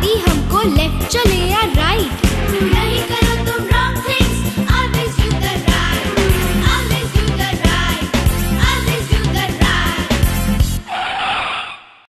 आती हमको लेफ़्ट